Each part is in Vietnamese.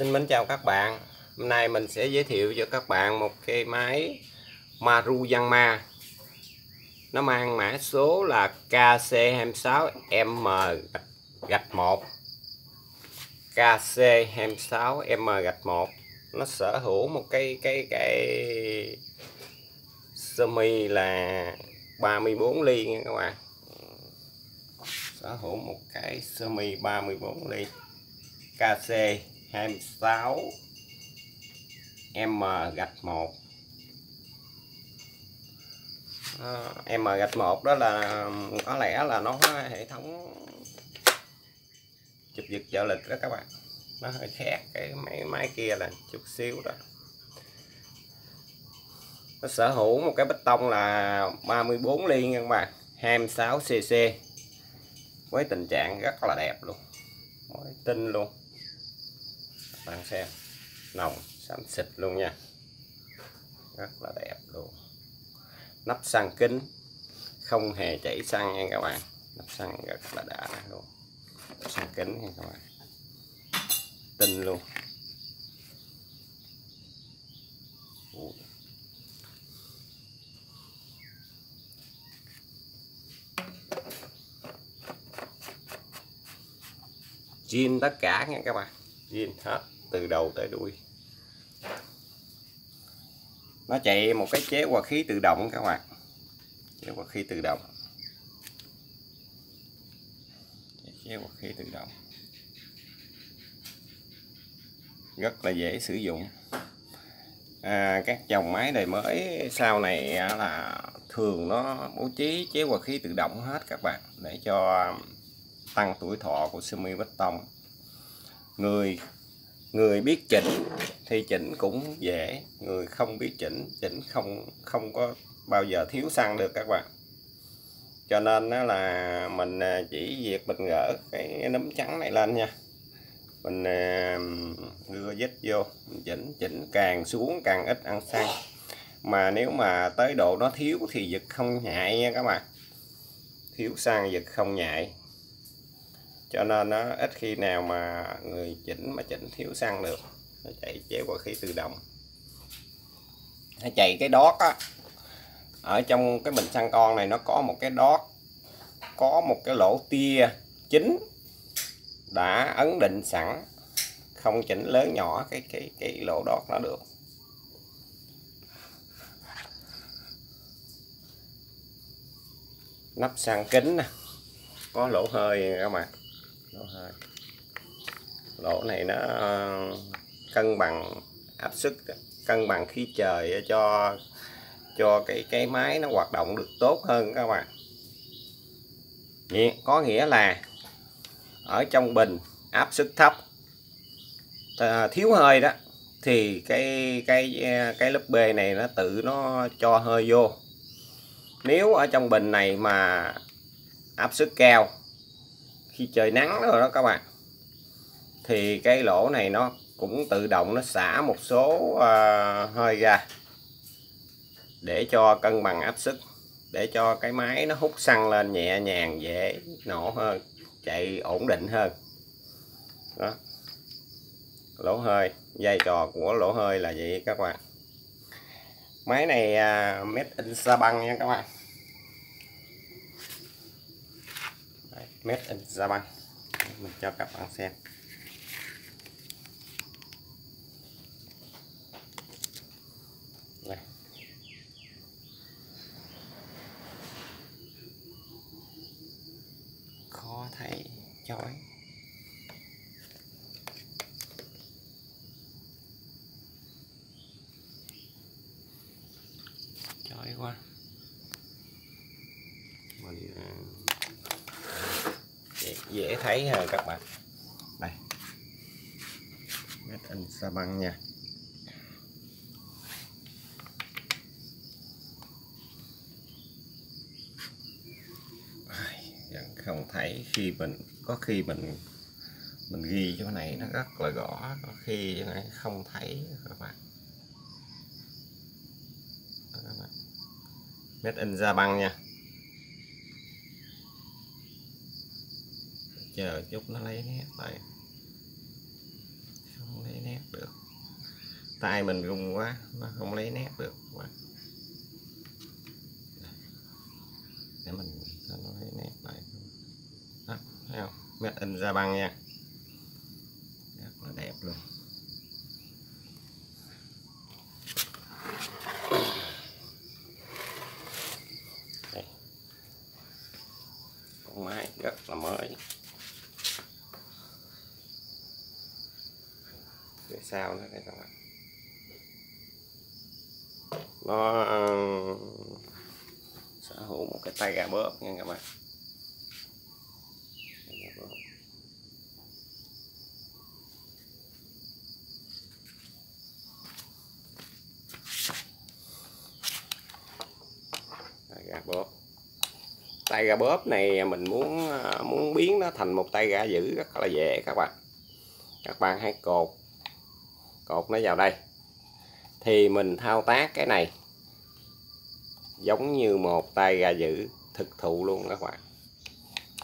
Xin mến chào các bạn. Hôm nay mình sẽ giới thiệu cho các bạn một cái máy Maru Yanma Nó mang mã số là KC26M gạch 1 KC26M gạch 1 Nó sở hữu một cái cái cái sơ mi là 34 ly nha các bạn. Sở hữu một cái sơ mi 34 ly KC 26 M gạch 1 à, ờ, M gạch 1 đó là có lẽ là nó hệ thống chụp giật trợ lực đó các bạn. Nó hơi khác cái máy máy kia là chút xíu đó. Nó sở hữu một cái bê tông là 34 ly nha các bạn 26 cc với tình trạng rất là đẹp luôn. Mới tinh luôn bạn xem. Nồng xám xịt luôn nha. Rất là đẹp luôn. Nắp xăng kính. Không hề chảy xăng nha các bạn. Nắp xăng rất là đã luôn. Nắp xăng kính nha các bạn. Tinh luôn. Zin tất cả nha các bạn zin hết từ đầu tới đuôi. Nó chạy một cái chế hòa khí tự động các bạn. Chế hòa khí tự động. Chế hòa khí tự động. Rất là dễ sử dụng. À, các dòng máy đời mới sau này là thường nó bố trí chế hòa khí tự động hết các bạn để cho tăng tuổi thọ của semi bê tông người người biết chỉnh thì chỉnh cũng dễ. Người không biết chỉnh chỉnh không không có bao giờ thiếu xăng được các bạn. Cho nên đó là mình à, chỉ việc mình gỡ cái nấm trắng này lên nha. Mình à, đưa dít vô, mình chỉnh chỉnh càng xuống càng ít ăn xăng. Mà nếu mà tới độ nó thiếu thì giật không nhại nha các bạn. Thiếu xăng giật không nhại cho nên nó ít khi nào mà người chỉnh mà chỉnh thiếu xăng được, nó chạy chế qua khí tự động. Nó chạy cái đót á, ở trong cái bình xăng con này nó có một cái đót có một cái lỗ tia chính đã ấn định sẵn, không chỉnh lớn nhỏ cái cái cái lỗ đót nó được. Nắp xăng kính nè, có lỗ hơi các bạn lỗ hơi lỗ này nó ờ, cân bằng áp suất cân bằng khí trời cho cho cái cái máy nó hoạt động được tốt hơn các bạn. Có nghĩa là ở trong bình áp suất thấp ờ, thiếu hơi đó, thì cái cái ờ, cái lớp B này nó tự nó cho hơi vô. Nếu ở trong bình này mà áp suất cao khi trời nắng rồi đó các bạn. Thì cái lỗ này nó cũng tự động nó xả một số uh, hơi ra để cho cân bằng áp suất để cho cái máy nó hút xăng lên nhẹ nhàng dễ nổ hơn chạy ổn định hơn. Đó. Lỗ hơi vai trò của lỗ hơi là vậy các bạn. Máy này uh, made in sa băng nha các bạn. Made in Japan. Băng mình cho các bạn xem. Khó thấy chói quá mình à, dễ, dễ thấy ờ, các bạn. Đây. Made in sa băng nha. Không thấy khi mình, có khi mình mình ghi chỗ này nó rất là rõ có khi chỗ này không thấy, các bạn. Made in ra băng nha. Chờ chút nó lấy nét lại. Không lấy nét được. Tay mình rung quá nó không lấy nét được. Quá để mình cho nó lấy nét lại. Đó, thấy không? Made in ra băng nha. Rất là đẹp luôn Đây. con máy rất là mới để sao nữa đây các bạn? Nó uh, sở hữu một cái tay gà bóp nha các bạn. Tay gà bóp. tay gà bóp tay gà bóp này mình muốn ờ, muốn biến nó thành một tay gà giữ rất là dễ các bạn. Các bạn hãy cột cột nó vào đây. Thì mình thao tác cái này giống như một tay gà giữ thực thụ luôn các bạn.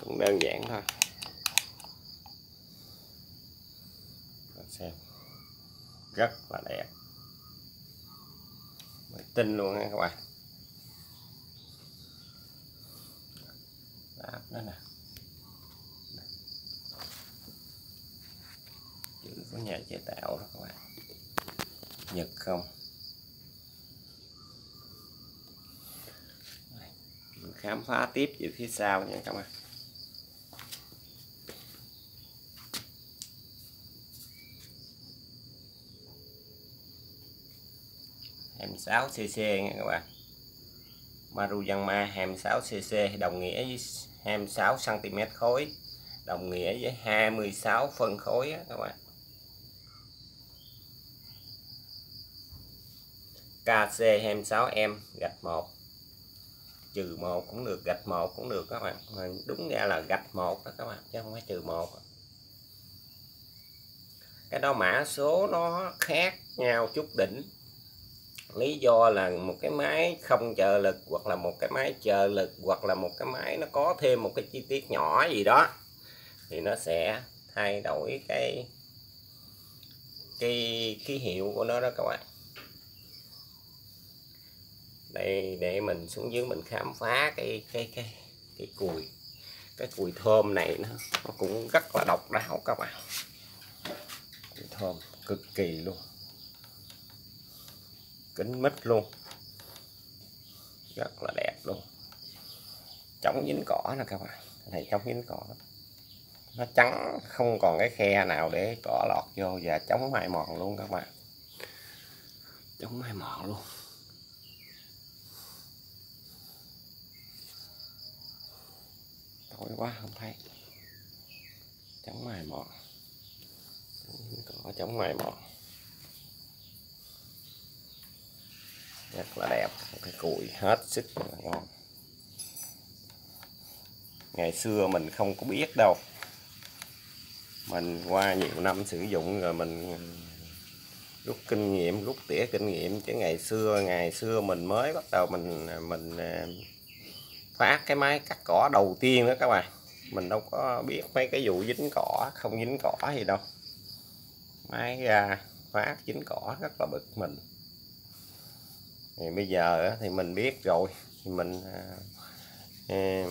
Cũng đơn giản thôi. Xem. Rất là đẹp. Mới tin luôn nha các bạn. Đáp nó nè. Chữ của nhà chế tạo đó các bạn nhật không? Mình khám phá tiếp về phía sau nha các bạn. Em 6 cc nha các bạn. Maruyama 26 cc đồng nghĩa với 26 cm khối, đồng nghĩa với 26 phân khối á các bạn. KC 26M gạch 1 trừ 1 cũng được, gạch 1 cũng được các bạn. Mà đúng ra là gạch 1 đó các bạn, chứ không phải trừ 1 cái đó mã số nó khác nhau chút đỉnh. Lý do là một cái máy không chờ lực, hoặc là một cái máy chờ lực, hoặc là một cái máy nó có thêm một cái chi tiết nhỏ gì đó, thì nó sẽ thay đổi cái cái ký hiệu của nó đó các bạn đây để mình xuống dưới mình khám phá cái cái cái cái cùi cái cùi thơm này nó, nó cũng rất là độc đáo các bạn. Cùi thơm cực kỳ luôn. Kính mít luôn. Rất là đẹp luôn. Chống dính cỏ nè các bạn. Này chống dính cỏ. Nó trắng không còn cái khe nào để cỏ lọt vô và chống mai mòn luôn các bạn. Chống mai mòn luôn. Tối quá, không thấy. Chống mài mòn cỏ chống mài mòn rất là đẹp. Cái củi hết sức là ngon. Ngày xưa mình không có biết đâu. Mình qua nhiều năm sử dụng rồi mình rút kinh nghiệm, rút tỉa kinh nghiệm. Chứ ngày xưa ngày xưa mình mới bắt đầu mình mình à, phát cái máy cắt cỏ đầu tiên đó các bạn. Mình đâu có biết mấy cái vụ dính cỏ, không dính cỏ gì đâu. Máy ra phát dính cỏ rất là bực mình. Thì bây giờ thì mình biết rồi. Thì mình à,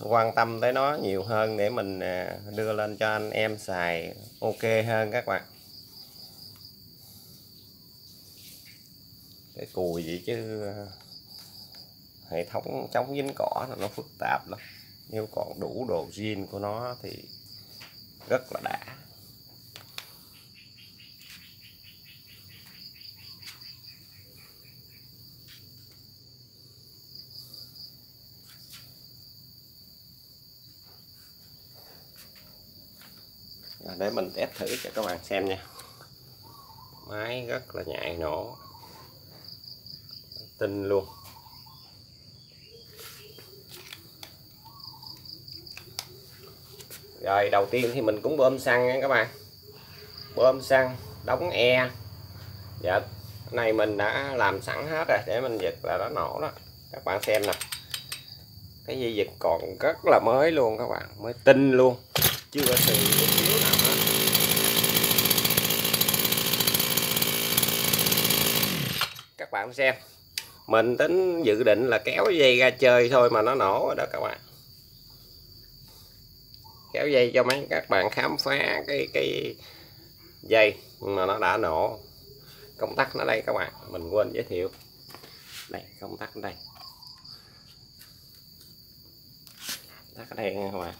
quan tâm tới nó nhiều hơn để mình à, đưa lên cho anh em xài ok hơn các bạn. Cái cùi vậy chứ hệ thống chống dính cỏ là nó phức tạp lắm. Nếu còn đủ đồ zin của nó thì rất là đã. À, để mình test thử cho các bạn xem nha. Máy rất là nhạy nổ. Tinh luôn. rồi, đầu tiên thì mình cũng bơm xăng nha các bạn. Bơm xăng, đóng e. Dạ này mình đã làm sẵn hết rồi, để mình giật là nó nổ đó. Các bạn xem nè. Cái dây giật còn rất là mới luôn các bạn, mới tinh luôn. Chưa có sự thiếu nào hết. Các bạn xem, mình tính dự định là kéo dây ra chơi thôi mà nó nổ rồi đó các bạn kéo dây cho mấy các bạn khám phá cái cái dây mà nó đã nổ. Công tắc nó đây các bạn, mình quên giới thiệu. Đây, công tắc đây. Tắt ở đây nha các bạn.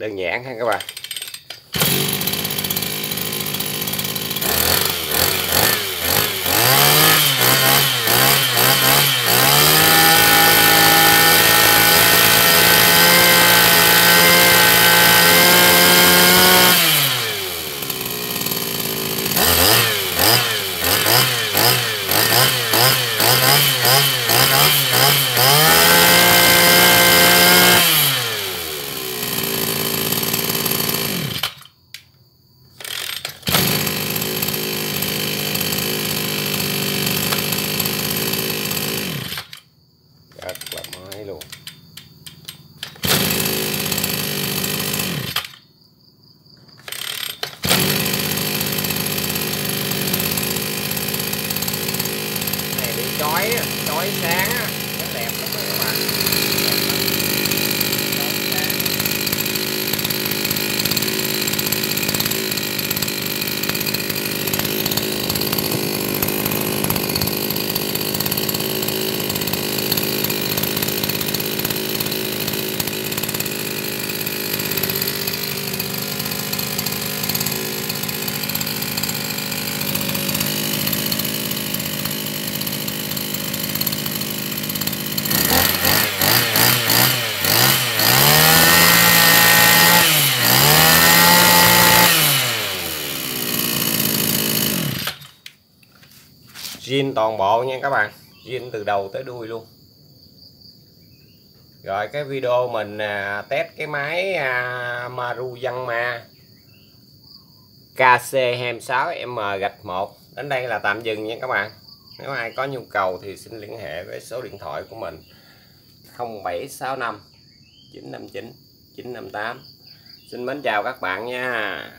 Đơn giản ha các bạn rất là mới luôn này bị chói á, chói sáng á, nó đẹp lắm đó các bạn Đẹp lắm. Chói sáng zin toàn bộ nha các bạn. Zin từ đầu tới đuôi luôn. Rồi cái video mình à, test cái máy à, Maru Yanma KC26M gạch 1 đến đây là tạm dừng nha các bạn. Nếu ai có nhu cầu thì xin liên hệ với số điện thoại của mình. 0765 959 958 xin mến chào các bạn nha.